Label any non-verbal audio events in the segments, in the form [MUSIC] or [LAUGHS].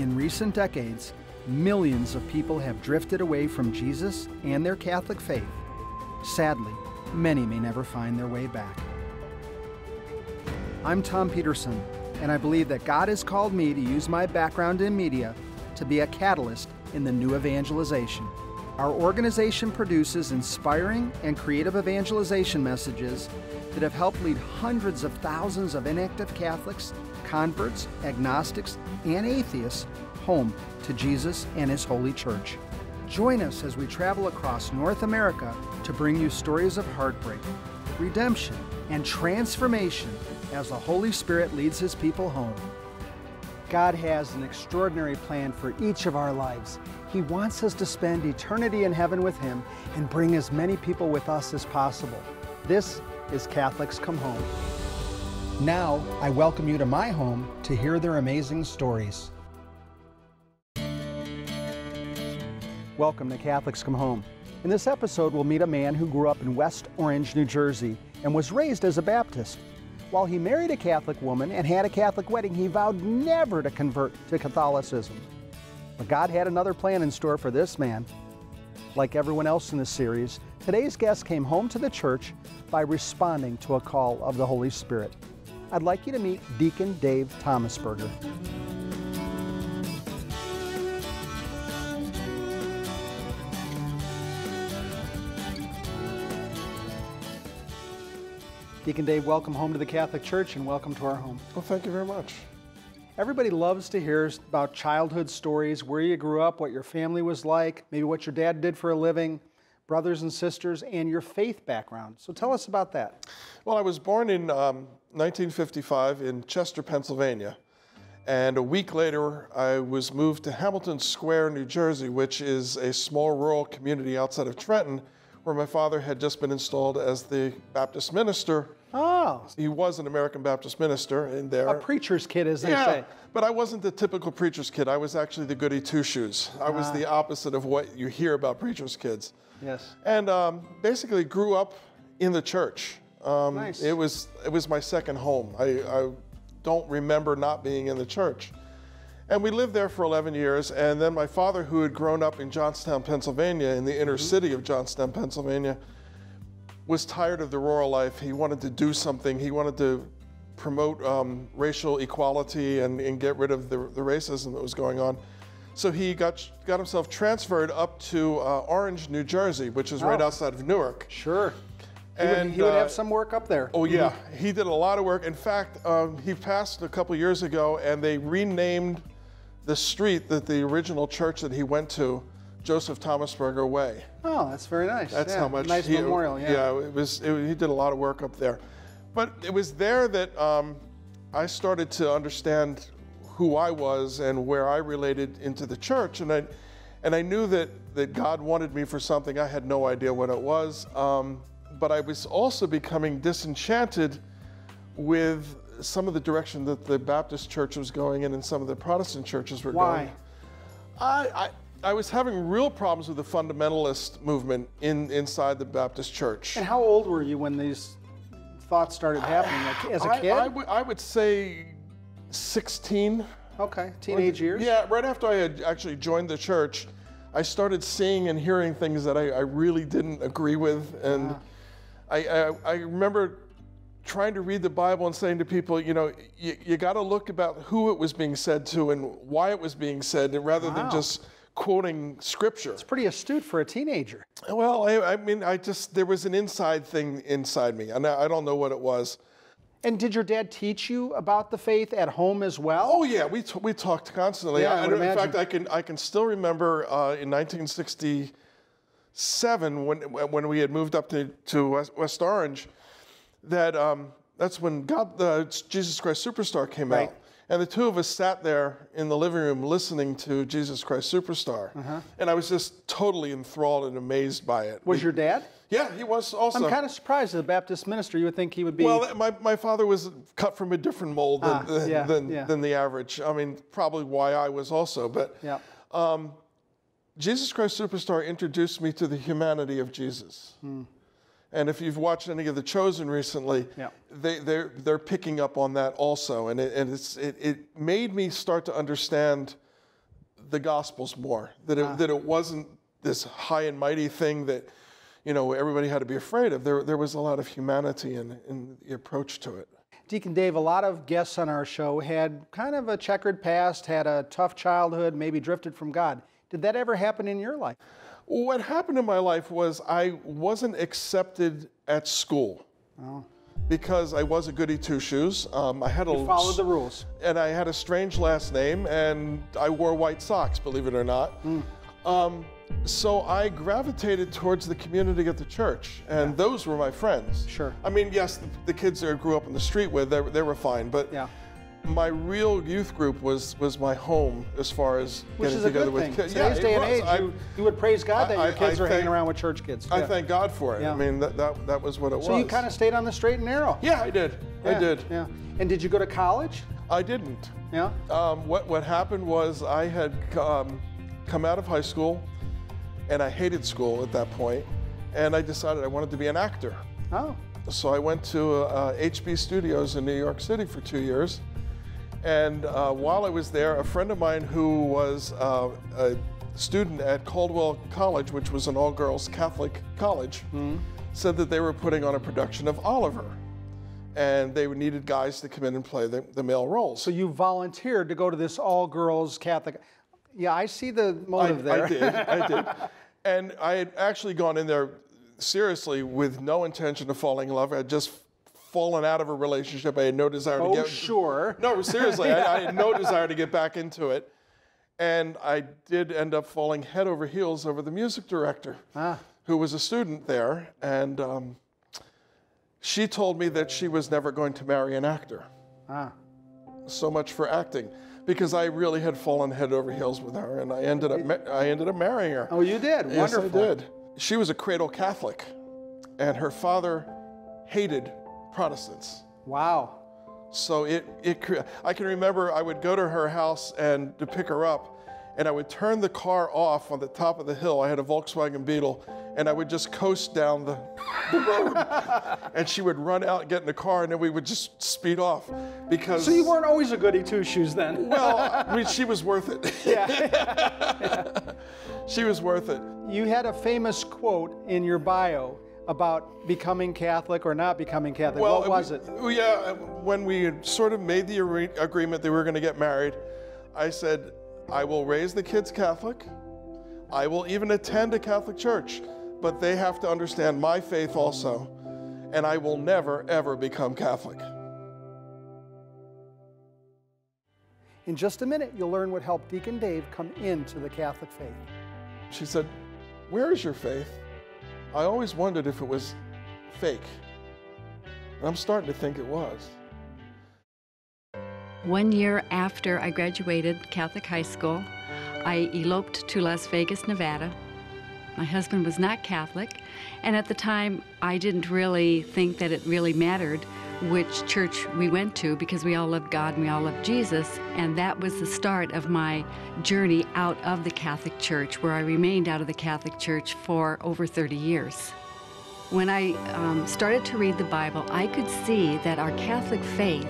In recent decades, millions of people have drifted away from Jesus and their Catholic faith. Sadly, many may never find their way back. I'm Tom Peterson, and I believe that God has called me to use my background in media to be a catalyst in the new evangelization. Our organization produces inspiring and creative evangelization messages that have helped lead hundreds of thousands of inactive Catholics, converts, agnostics, and atheists home to Jesus and His holy church. Join us as we travel across North America to bring you stories of heartbreak, redemption, and transformation as the Holy Spirit leads His people home. God has an extraordinary plan for each of our lives. He wants us to spend eternity in heaven with Him and bring as many people with us as possible. This is Catholics Come Home. Now, I welcome you to my home to hear their amazing stories. Welcome to Catholics Come Home. In this episode, we'll meet a man who grew up in West Orange, New Jersey, and was raised as a Baptist. While he married a Catholic woman and had a Catholic wedding, he vowed never to convert to Catholicism. But God had another plan in store for this man. Like everyone else in this series, today's guest came home to the church by responding to a call of the Holy Spirit. I'd like you to meet Deacon Dave Thomasberger. Deacon Dave, welcome home to the Catholic Church and welcome to our home. Well, thank you very much. Everybody loves to hear about childhood stories, where you grew up, what your family was like, maybe what your dad did for a living, brothers and sisters, and your faith background. So tell us about that. Well, I was born in um, 1955 in Chester, Pennsylvania. And a week later, I was moved to Hamilton Square, New Jersey, which is a small rural community outside of Trenton, where my father had just been installed as the Baptist minister. Oh, He was an American Baptist minister in there. a preacher's kid, as they yeah, say. but I wasn't the typical preacher's kid. I was actually the goody two shoes. I was the opposite of what you hear about preacher's kids. Yes. and um, basically grew up in the church. Um, Nice. It was it was my second home. I, I don't remember not being in the church, and we lived there for 11 years. And then my father, who had grown up in Johnstown, Pennsylvania, in the inner city of Johnstown, Pennsylvania, was tired of the rural life. He wanted to do something. He wanted to promote um, racial equality and, and get rid of the, the racism that was going on. So he got, got himself transferred up to uh, Orange, New Jersey, which is right outside of Newark. Sure. He would, And, he would uh, have some work up there. Oh yeah, he did a lot of work. In fact, um, he passed a couple years ago, and they renamed the street that the original church that he went to, Joseph Thomasberger Way. Oh, that's very nice. That's Yeah, how much nice he, memorial. Yeah. it was. It, he did a lot of work up there, but it was there that um, I started to understand who I was and where I related into the church, and I and I knew that that God wanted me for something. I had no idea what it was, um, but I was also becoming disenchanted with some of the direction that the Baptist church was going in and some of the Protestant churches were Why? going. I, I, I was having real problems with the fundamentalist movement in, inside the Baptist church. And how old were you when these thoughts started happening? Like, as a I, kid? I, would- I would say 16. okay, teenage years. Yeah, right after I had actually joined the church, I started seeing and hearing things that I, I really didn't agree with. And ah. I, I, I remember trying to read the Bible and saying to people, you know, you, you got to look about who it was being said to and why it was being said, and rather Wow. than just quoting scripture. It's pretty astute for a teenager. Well, I, I mean, I just, there was an inside thing inside me, and I, I don't know what it was. And did your dad teach you about the faith at home as well? Oh yeah, we, t- we talked constantly. Yeah, I would in imagine. fact, I can I can still remember uh, in 1967 when when we had moved up to, to West, West Orange, that um, that's when God the Jesus Christ Superstar came Right. out, and the two of us sat there in the living room listening to Jesus Christ Superstar, Uh-huh. and I was just totally enthralled and amazed by it. Was your dad? yeah, he was also. I'm kind of surprised as a Baptist minister. You would think he would be. Well, my, my father was cut from a different mold than, Ah, than, yeah, than, yeah. than the average. I mean, probably why I was also. But yeah. Jesus Christ Superstar introduced me to the humanity of Jesus. And if you've watched any of The Chosen recently, Yeah. they, they're, they're picking up on that also. And, it, and it's, it, it made me start to understand the Gospels more. That it, ah. that it wasn't this high and mighty thing that, you know, everybody had to be afraid of. There, there was a lot of humanity in, in the approach to it. Deacon Dave, a lot of guests on our show had kind of a checkered past, had a tough childhood, maybe drifted from God. Did that ever happen in your life? What happened in my life was I wasn't accepted at school because I was a goody two shoes. Um, I had a Followed the rules. and I had a strange last name, and I wore white socks, believe it or not. Um, so I gravitated towards the community at the church, and those were my friends. Sure. I mean, yes, the, the kids that I grew up in the street with, they, were- they were fine, but Yeah. My real youth group was was my home as far as Which getting is a together good with kids. Today's it day and age, I- you, you would praise God that I- your kids I are hanging around with church kids. I thank God for it. Yeah. I mean, that, that, that was what it So was. So you kind of stayed on the straight and narrow. Yeah, I did. I did. Yeah. And did you go to college? I didn't. Yeah. Um, what, what happened was I had um, come out of high school and I hated school at that point, and I decided I wanted to be an actor. Oh. So I went to uh, HB Studios in New York City for two years. And uh, while I was there, a friend of mine who was uh, a student at Caldwell College, which was an all girls Catholic college, said that they were putting on a production of Oliver. And they needed guys to come in and play the, the male roles. So you volunteered to go to this all-girls Catholic. Yeah, I see the motive there. I did. I [LAUGHS] did. And I had actually gone in there seriously with no intention of falling in love. I just fallen out of a relationship. I had no desire Oh, to get. Oh, sure. [LAUGHS] No, seriously, I, I had no [LAUGHS] desire to get back into it. And I did end up falling head over heels over the music director, Ah. who was a student there. And um, she told me that she was never going to marry an actor. Ah. So much for acting, because I really had fallen head over heels with her, and I ended up ma- I ended up marrying her. Oh, you did. Yes, Wonderful. I did. She was a cradle Catholic, and her father hated Protestants. Wow. So it, it I can remember I would go to her house and to pick her up, and I would turn the car off on the top of the hill. I had a Volkswagen Beetle, and I would just coast down the, the road, [LAUGHS] and she would run out, get in the car, and then we would just speed off because. So you weren't always a goody two shoes then. [LAUGHS] Well, I mean, she was worth it. Yeah [LAUGHS] She was worth it. You had a famous quote in your bio about becoming Catholic or not becoming Catholic. what was we- it? Yeah, when we sort of made the agreement that we were going to get married, I said, I will raise the kids Catholic. I will even attend a Catholic church, but they have to understand my faith also, and I will never, ever become Catholic. In just a minute, you'll learn what helped Deacon Dave come into the Catholic faith. She said, Where is your faith? I always wondered if it was fake. And I'm starting to think it was. One year after I graduated Catholic high school, I eloped to Las Vegas, Nevada. My husband was not Catholic, and at the time I didn't really think that it really mattered which church we went to because we all loved God and we all loved Jesus, and that was the start of my journey out of the Catholic Church, where I remained out of the Catholic Church for over 30 years. When I um, started to read the Bible, I could see that our Catholic faith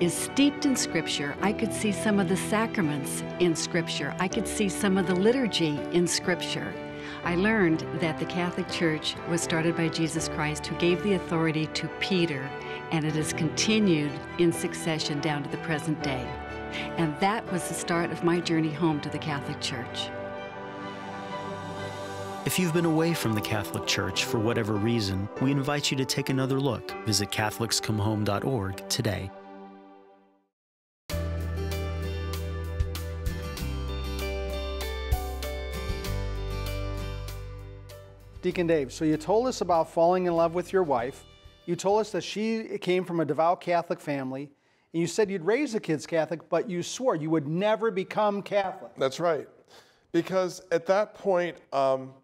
is steeped in Scripture. I could see some of the sacraments in Scripture. I could see some of the liturgy in Scripture. I learned that the Catholic Church was started by Jesus Christ, who gave the authority to Peter, and it has continued in succession down to the present day. And that was the start of my journey home to the Catholic Church. If you've been away from the Catholic Church for whatever reason, we invite you to take another look. Visit CatholicsComeHome.org today. Deacon Dave, so you told us about falling in love with your wife. You told us that she came from a devout Catholic family. And you said you'd raise the kids Catholic, but you swore you would never become Catholic. That's right. Because at that point, um,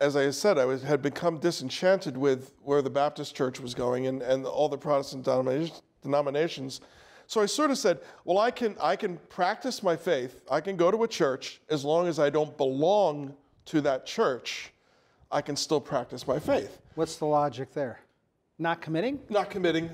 as I said, I was, had become disenchanted with where the Baptist church was going and, and all the Protestant denominations, denominations. So I sort of said, well, I can, I can practice my faith. I can go to a church as long as I don't belong to that church. I can still practice my faith. What's the logic there? Not committing? Not committing,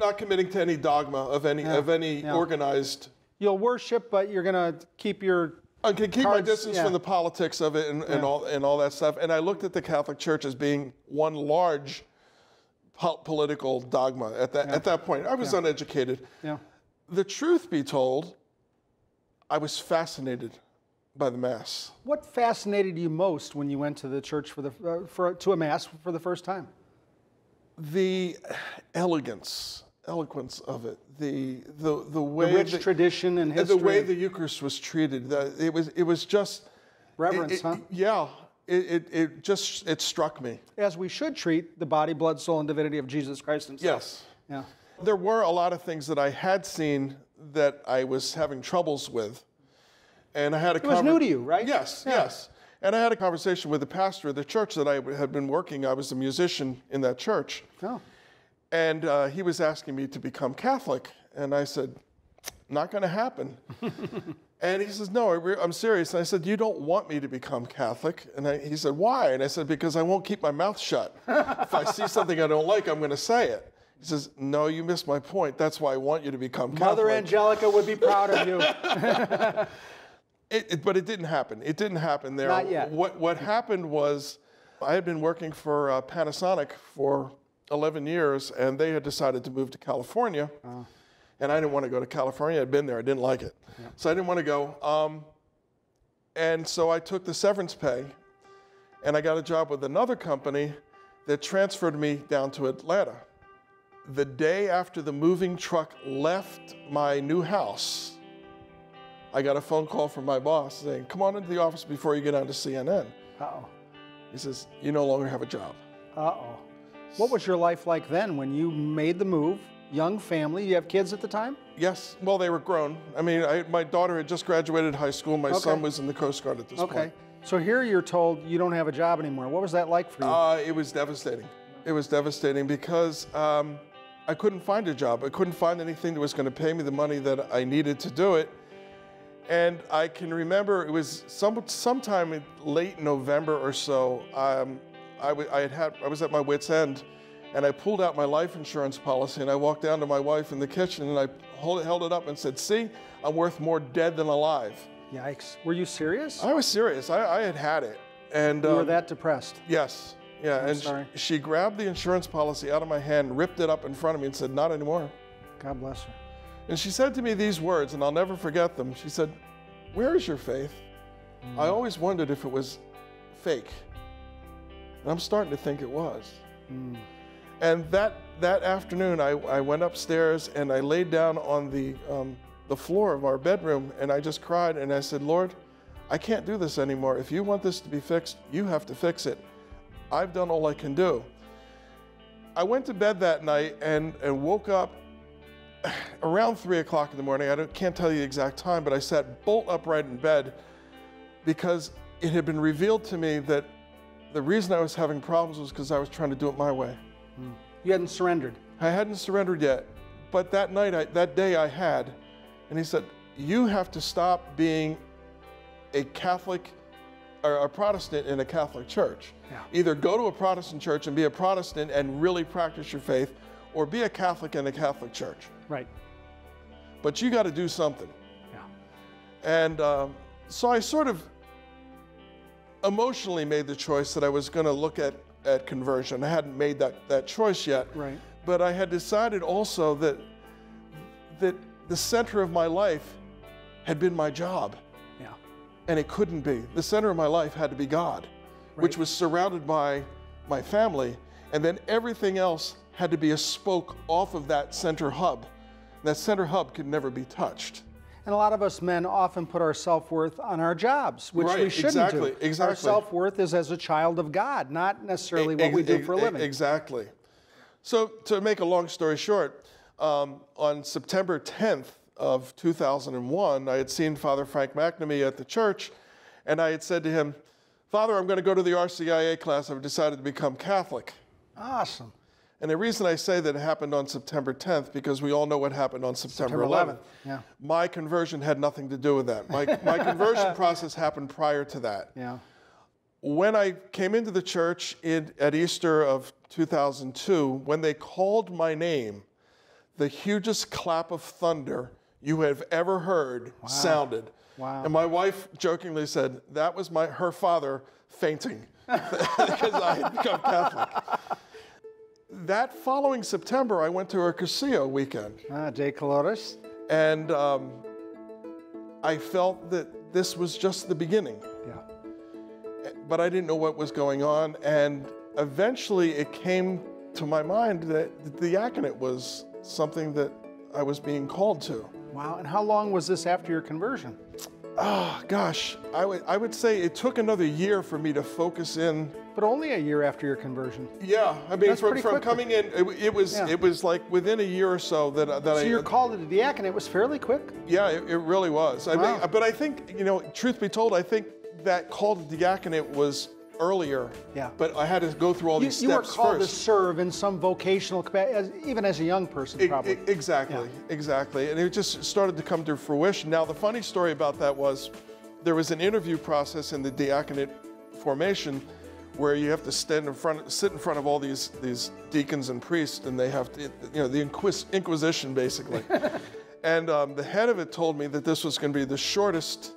not committing to any dogma of any, of any yeah. organized You'll worship, but you're going to keep your I can keep my distance yeah. from the politics of it and, and all and all that stuff. And I looked at the Catholic Church as being one large po- political dogma at that at that point. I was uneducated. Yeah. The truth be told, I was fascinated by the mass. What fascinated you most when you went to the church for the uh, for to a mass for the first time? The elegance, eloquence of it, the the the way The rich that- tradition and and history. the way the Eucharist was treated. the- it was it was just Reverence, it- it- huh? Yeah, it, it it just it struck me. As we should treat the body, blood, soul, and divinity of Jesus Christ himself. Yes. Yeah. There were a lot of things that I had seen that I was having troubles with. And I had a It was new to you, right? Yes, Yeah. yes. And I had a conversation with the pastor of the church that I had been working. I was a musician in that church. Oh. And uh, he was asking me to become Catholic. And I said, not going to happen. [LAUGHS] and he says, no, I re- I'm serious. And I said, you don't want me to become Catholic? And I, he said, why? And I said, because I won't keep my mouth shut. if I see something I don't like, I'm going to say it. He says, no, you missed my point. That's why I want you to become Catholic. Mother Angelica would be proud of you. [LAUGHS] It, it- but it didn't happen. It didn't happen there. Not yet. What, what happened was I had been working for uh, Panasonic for 11 years, and they had decided to move to California. Oh. And I didn't want to go to California. I'd been there. I didn't like it. So I didn't want to go. Um, and so I took the severance pay, and I got a job with another company that transferred me down to Atlanta. The day after the moving truck left my new house, I got a phone call from my boss saying, Come on into the office before you get on to CNN. Uh-oh. He says, You no longer have a job. Uh-oh. What was your life like then when you made the move? Young family. You have kids at the time? Yes, well, they were grown. I mean, I, my daughter had just graduated high school. My son was in the Coast Guard at this Okay. point. So here you're told you don't have a job anymore. What was that like for you? Uh, it was devastating. It was devastating because um, I couldn't find a job. I couldn't find anything that was going to pay me the money that I needed to do it. And I can remember it was some, sometime in late November or so. Um, I, w- I, had had, I was at my wits' end, and I pulled out my life insurance policy, and I walked down to my wife in the kitchen, and I hold, held it up and said, "See, I'm worth more dead than alive." Yikes. Were you serious? I was serious. I, I had had it, and you were um, that depressed. Yes. Yeah. and sh- sorry. she grabbed the insurance policy out of my hand, ripped it up in front of me, and said, Not anymore. God bless her. And she said to me these words, and I'll never forget them. She said, Where is your faith? I always wondered if it was fake. And I'm starting to think it was. And that, that afternoon, I, I went upstairs and I laid down on the, um, the floor of our bedroom and I just cried and I said, Lord, I can't do this anymore. If you want this to be fixed, you have to fix it. I've done all I can do. I went to bed that night and, and woke up around three o'clock in the morning. I don't, can't tell you the exact time, but I sat bolt upright in bed because it had been revealed to me that the reason I was having problems was because I was trying to do it my way. Hmm. You hadn't surrendered. I hadn't surrendered yet, but that night, I, that day I had, and he said, You have to stop being a Catholic or a Protestant in a Catholic church. Yeah. Either go to a Protestant church and be a Protestant and really practice your faith, or be a Catholic in a Catholic church. Right. But you got to do something. Yeah. And um, so I sort of emotionally made the choice that I was going to look at, at conversion. I hadn't made that, that choice yet. Right. But I had decided also that, that the center of my life had been my job, Yeah. and it couldn't be. The center of my life had to be God, which was surrounded by my family, and then everything else had to be a spoke off of that center hub. That center hub could never be touched. And a lot of us men often put our self-worth on our jobs, which we shouldn't exactly, do. exactly. Our self-worth is as a child of God, not necessarily what we do for a living. Exactly. So to make a long story short, um, on September 10th of 2001, I had seen Father Frank McNamee at the church, and I had said to him, Father, I'm going to go to the RCIA class. I've decided to become Catholic. Awesome. And the reason I say that it happened on September 10th, because we all know what happened on September, September 11th. 11th, yeah. My conversion had nothing to do with that. My, my conversion [LAUGHS] process happened prior to that. Yeah. When I came into the church in, at Easter of 2002, when they called my name, the hugest clap of thunder you have ever heard sounded. Wow. And my wife jokingly said that was my her father fainting [LAUGHS] because I had become Catholic. That following September, I went to a Cursillo weekend, Ah, De Colores. and um, I felt that this was just the beginning Yeah. but I didn't know what was going on. And eventually it came to my mind that the diaconate was something that I was being called to. Wow. And how long was this after your conversion? Oh, gosh, I would, I would say it took another year for me to focus in. But only a year after your conversion. Yeah, I mean, That's from, from coming in, it, it was Yeah. it was like within a year or so that, uh, that I So I. your call to the diaconate was fairly quick? Yeah, it, it really was. I Wow. mean, but I think, you know, truth be told, I think that call to diaconate was earlier. Yeah. But I had to go through all You, these you were called first. to serve in some vocational capacity, even as a young person, E- probably. e- exactly, exactly. And it just started to come to fruition. Now, the funny story about that was there was an interview process in the diaconate formation where you have to stand in front, sit in front of all these, these deacons and priests, and they have to, you know, the inquis- Inquisition, basically. [LAUGHS] and um, the head of it told me that this was going to be the shortest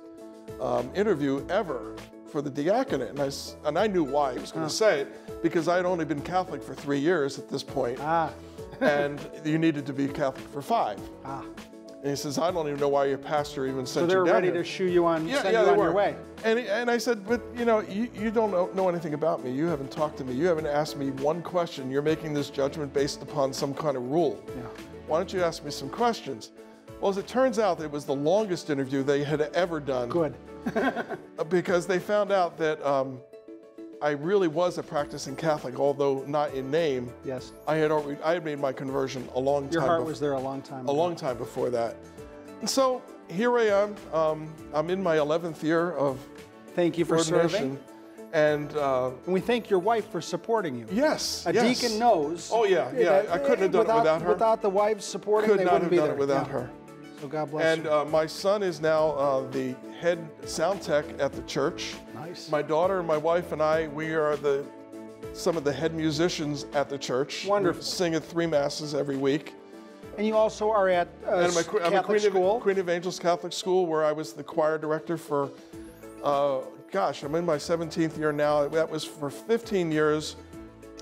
um, interview ever for the diaconate. And I, and I knew why he was going to say it, because I had only been Catholic for three years at this point ah, [LAUGHS] and you needed to be Catholic for five. ah. And he says, I don't even know why your pastor even sent So they're ready here." to shoo you on, yeah, send yeah, you on were. your way. And, he- and I said, but you know, you, you don't know, know anything about me. You haven't talked to me. You haven't asked me one question. You're making this judgment based upon some kind of rule. Yeah. Why don't you ask me some questions? Well, as it turns out, it was the longest interview they had ever done Good. [LAUGHS] because they found out that um, I really was a practicing Catholic, although not in name. Yes. I had already, I had made my conversion a long Your time heart before was there a long time a ago. long time before that. And so here I am. Um, I'm in my 11th year of Thank you for serving. And uh, And we thank your wife for supporting you. yes, A yes. deacon knows. Oh, yeah, yeah. that- I couldn't have done it without her. Without the wives supporting, Could they not wouldn't have be done there. it without Yeah. her. So God bless And you. uh, my son is now uh, the head sound tech at the church. Nice. My daughter and my wife and I, we are the some of the head musicians at the church. Wonderful. We sing at three masses every week. and you also are at uh, And I'm a, que- I'm a Catholic Queen, school. Of, Queen of Angels Catholic School where I was the choir director for, uh, gosh, I'm in my 17th year now. That was for 15 years.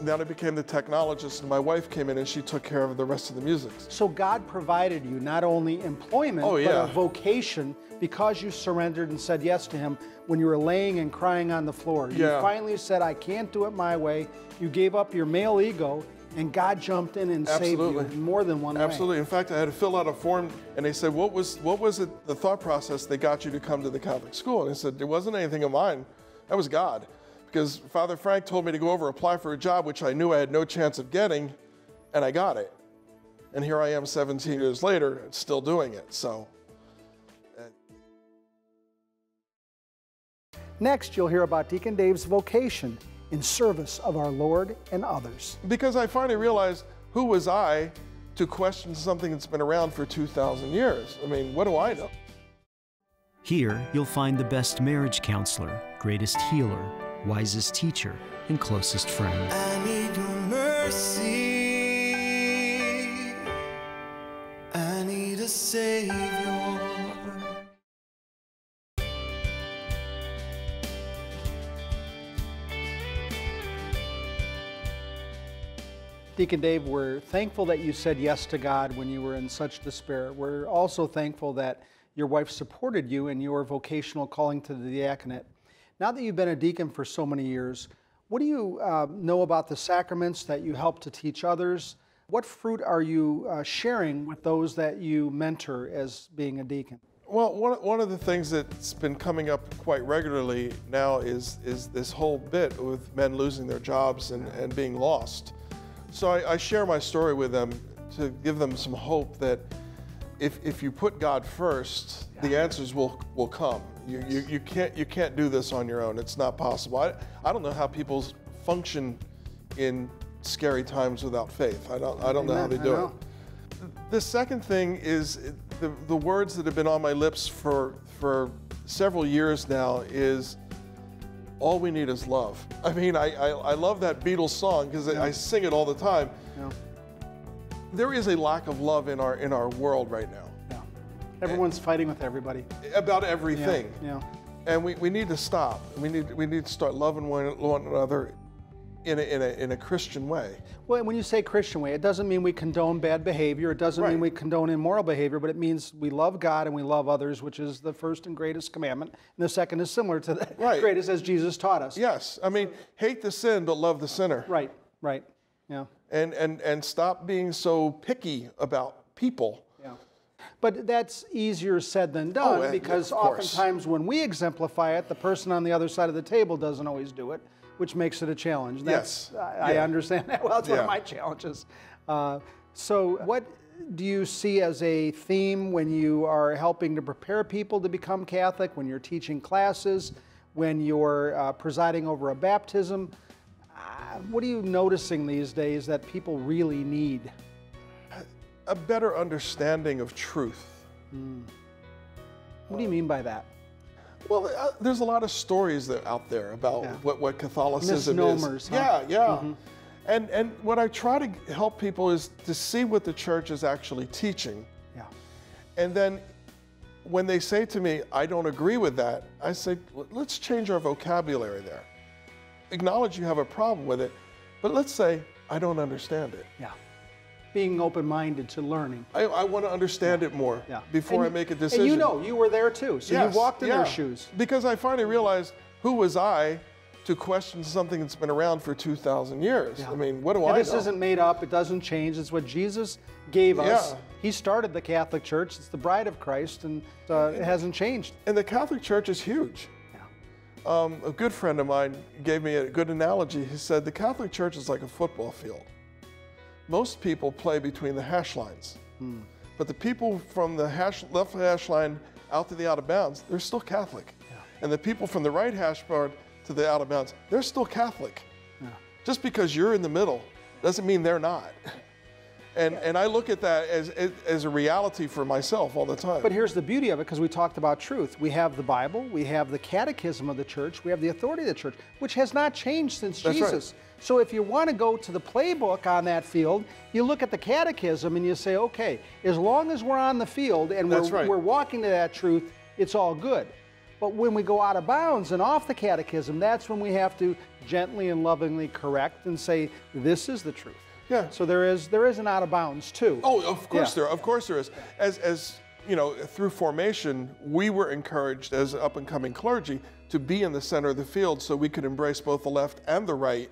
Then I became the technologist, and my wife came in and she took care of the rest of the music. So God provided you not only employment, Oh, yeah. but a vocation because you surrendered and said yes to Him when you were laying and crying on the floor. You Yeah. finally said, I can't do it my way. You gave up your male ego, and God jumped in and saved you Absolutely. in more than one way. Absolutely. In fact, I had to fill out a form, and they said, "What was what was it? The thought process that got you to come to the Catholic school?" And I said, "It wasn't anything of mine. That was God." Because Father Frank told me to go over apply for a job which I knew I had no chance of getting, and I got it. And here I am 17 years later, still doing it. So, Next, you'll hear about Deacon Dave's vocation in service of our Lord and others. because I finally realized who was I to question something that's been around for 2,000 years? I mean, what do I know? Here, you'll find the best marriage counselor, greatest healer, wisest teacher, and closest friend. I need your mercy. I need a savior. Deacon Dave, we're thankful that you said yes to God when you were in such despair. We're also thankful that your wife supported you in your vocational calling to the diaconate. Now that you've been a deacon for so many years, what do you uh, know about the sacraments that you help to teach others? What fruit are you uh, sharing with those that you mentor as being a deacon? Well, one, one of the things that's been coming up quite regularly now is, is this whole bit with men losing their jobs and, and being lost. So I, I share my story with them to give them some hope that if, if you put God first, the answers will, will come. You, you, you, can't, you can't do this on your own. It's not possible. I, I don't know how people function in scary times without faith. I don't, I don't know how they do it. The second thing is the, the words that have been on my lips for, for several years now is all we need is love. [LAUGHS] I mean, I, I, I love that Beatles song because I, I sing it all the time. Yeah. There is a lack of love in our, in our world right now. Yeah. Everyone's fighting with everybody. about everything. Yeah. yeah. And we, we need to stop. We need, we need to start loving one, one another in a, in, a, in a Christian way. Well, when you say Christian way, it doesn't mean we condone bad behavior. It doesn't mean we condone immoral behavior, but it means we love God and we love others, which is the first and greatest commandment. And the second is similar to the Right. [LAUGHS] greatest as Jesus taught us. Yes, I mean, hate the sin, but love the sinner. Right, right. Yeah. And, and, and stop being so picky about people. Yeah. But that's easier said than done Oh, because of oftentimes when we exemplify it, the person on the other side of the table doesn't always do it, which makes it a challenge. That's, Yes. I, I understand that. [LAUGHS] Well, that's one of my challenges. Uh, so, what do you see as a theme when you are helping to prepare people to become Catholic, when you're teaching classes, when you're uh, presiding over a baptism? Uh, what are you noticing these days that people really need? A better understanding of truth. What do you mean by that? Well, uh, there's a lot of stories that out there about Yeah. what, what Catholicism Misnomers, is. huh? Yeah, yeah. And and what I try to help people is to see what the church is actually teaching. Yeah. And then when they say to me, I don't agree with that, I say, let's change our vocabulary there. Acknowledge you have a problem with it, but let's say, I don't understand it. Yeah. Being open minded to learning. I, I want to understand it more Yeah. before And- I make a decision. And you know, you were there too. So Yes, you walked in yeah. their shoes. Because I finally realized who was I to question something that's been around for 2,000 years. I mean, what do Yeah, I this know? isn't made up. It doesn't change. It's what Jesus gave us. Yeah. He started the Catholic Church. It's the bride of Christ, and uh, it hasn't changed. And the Catholic Church is huge. Um, a good friend of mine gave me a good analogy. He said the Catholic Church is like a football field. Most people play between the hash lines, Hmm. but the people from the hash, left hash line out to the out of bounds, they're still Catholic. And the people from the right hash bar to the out of bounds, they're still Catholic. Just because you're in the middle doesn't mean they're not. [LAUGHS] And, and I look at that as, as, as a reality for myself all the time. But here's the beauty of it because we talked about truth. We have the Bible, we have the catechism of the church, we have the authority of the church, which has not changed since That's right. Jesus. So if you want to go to the playbook on that field, you look at the catechism and you say, okay, as long as we're on the field and we're, right. we're walking to that truth, it's all good. But when we go out of bounds and off the catechism, that's when we have to gently and lovingly correct and say, this is the truth. Yeah. So there is there is an out of bounds too. Oh, of course Yeah. there, of course there is. As as you know, through formation, we were encouraged as up and coming clergy to be in the center of the field, so we could embrace both the left and the right.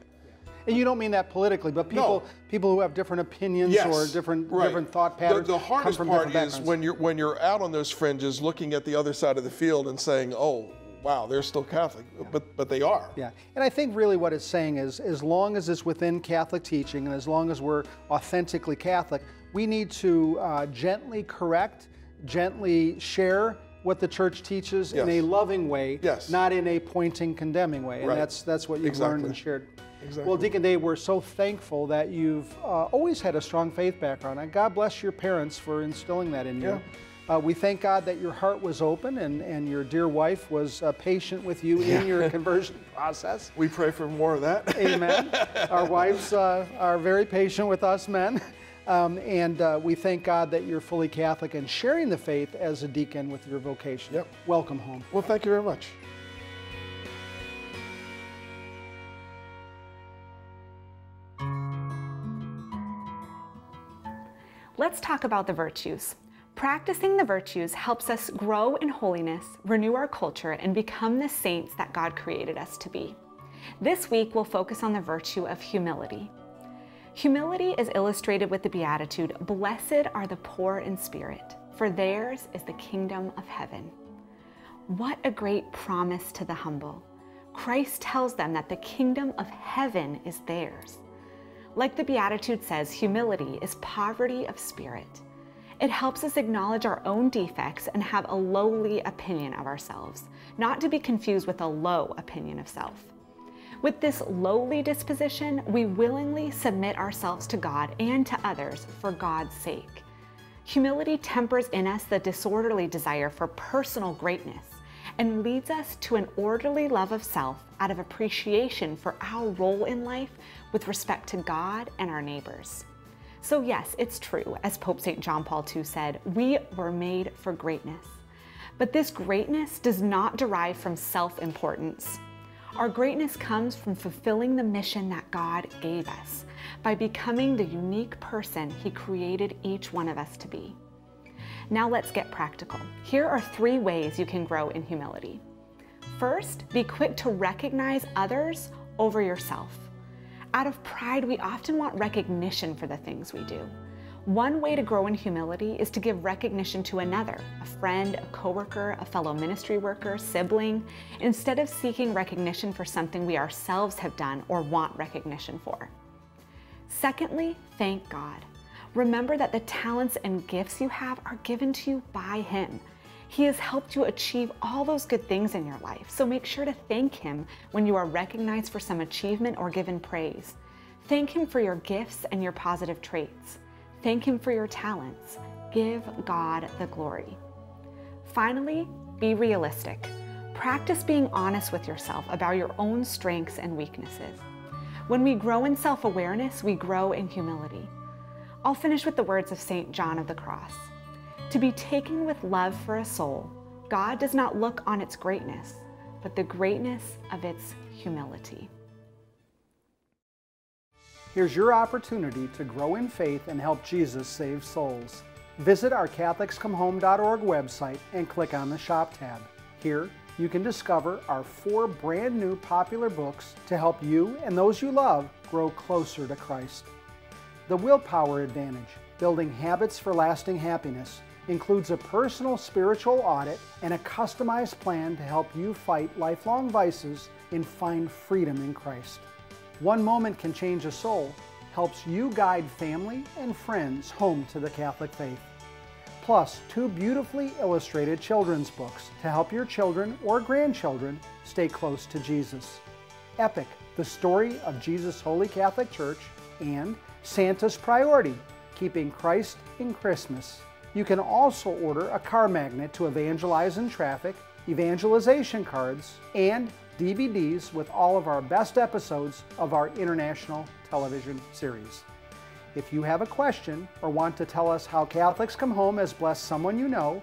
And you don't mean that politically, but people No. people who have different opinions Yes, or different right. different thought patterns. The, come hardest from part is when you're when you're out on those fringes, looking at the other side of the field and saying, "Oh, wow, they're still Catholic," but but they are. Yeah, and I think really what it's saying is, as long as it's within Catholic teaching and as long as we're authentically Catholic, we need to uh, gently correct, gently share what the Church teaches in a loving way, Yes. not in a pointing, condemning way. And Right. that's that's what you've learned and shared. Exactly. Well, Deacon Dave, we're so thankful that you've uh, always had a strong faith background, and God bless your parents for instilling that in you. Uh, we thank God that your heart was open and, and your dear wife was uh, patient with you in your [LAUGHS] conversion process. We pray for more of that. Amen. [LAUGHS] Our wives uh, are very patient with us men. Um, and uh, we thank God that you're fully Catholic and sharing the faith as a deacon with your vocation. Yep. Welcome home. well, thank you very much. Let's talk about the virtues. Practicing the virtues helps us grow in holiness, renew our culture, and become the saints that God created us to be. This week, we'll focus on the virtue of humility. Humility is illustrated with the beatitude Blessed are the poor in spirit, for theirs is the kingdom of heaven. What a great promise to the humble. Christ tells them that the kingdom of heaven is theirs. Like the Beatitude says, humility is poverty of spirit. It helps us acknowledge our own defects and have a lowly opinion of ourselves, not to be confused with a low opinion of self. With this lowly disposition, we willingly submit ourselves to God and to others for God's sake. Humility tempers in us the disorderly desire for personal greatness and leads us to an orderly love of self out of appreciation for our role in life with respect to God and our neighbors. So, yes, it's true, as Pope St. John Paul II said, we were made for greatness. But this greatness does not derive from self importance. Our greatness comes from fulfilling the mission that God gave us by becoming the unique person He created each one of us to be. Now let's get practical. Here are three ways you can grow in humility. First, be quick to recognize others over yourself. Out of pride, we often want recognition for the things we do. One way to grow in humility is to give recognition to another, a friend, a coworker, a fellow ministry worker, sibling, instead of seeking recognition for something we ourselves have done or want recognition for. Secondly, thank God. Remember that the talents and gifts you have are given to you by Him. He has helped you achieve all those good things in your life, so make sure to thank Him when you are recognized for some achievement or given praise. Thank Him for your gifts and your positive traits. Thank Him for your talents. Give God the glory. Finally, be realistic. Practice being honest with yourself about your own strengths and weaknesses. When we grow in self awareness, we grow in humility. I'll finish with the words of St. John of the Cross. To be taken with love for a soul, God does not look on its greatness, but the greatness of its humility. Here's your opportunity to grow in faith and help Jesus save souls. Visit our CatholicsComeHome.org website and click on the Shop tab. Here, you can discover our four brand new popular books to help you and those you love grow closer to Christ. The Willpower Advantage, Building Habits for Lasting Happiness, includes a personal spiritual audit and a customized plan to help you fight lifelong vices and find freedom in Christ. One Moment Can Change a Soul helps you guide family and friends home to the Catholic faith. Plus, two beautifully illustrated children's books to help your children or grandchildren stay close to Jesus. Epic, the story of Jesus' Holy Catholic Church, and Santa's Priority, Keeping Christ in Christmas. You can also order a car magnet to evangelize in traffic, evangelization cards, and DVDs with all of our best episodes of our international television series. If you have a question or want to tell us how Catholics Come Home has blessed someone you know,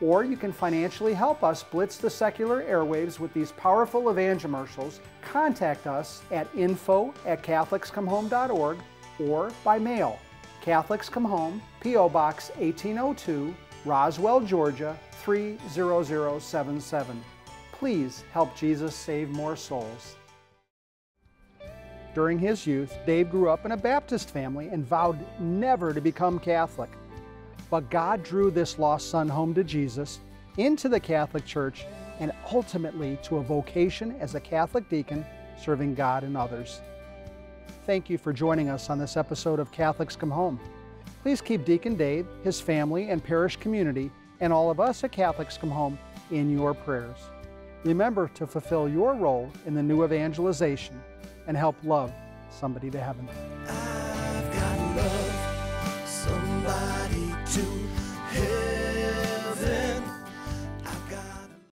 or you can financially help us blitz the secular airwaves with these powerful evangelicals, contact us at info at catholicscomehome.org or by mail. Catholics Come Home, P.O. Box 1802, Roswell, Georgia 30077. Please help Jesus save more souls. During his youth, Dave grew up in a Baptist family and vowed never to become Catholic. But God drew this lost son home to Jesus, into the Catholic Church, and ultimately to a vocation as a Catholic deacon serving God and others. Thank you for joining us on this episode of Catholics Come Home. Please keep Deacon Dave, his family, and parish community, and all of us at Catholics Come Home in your prayers. Remember to fulfill your role in the new evangelization and help love somebody to heaven.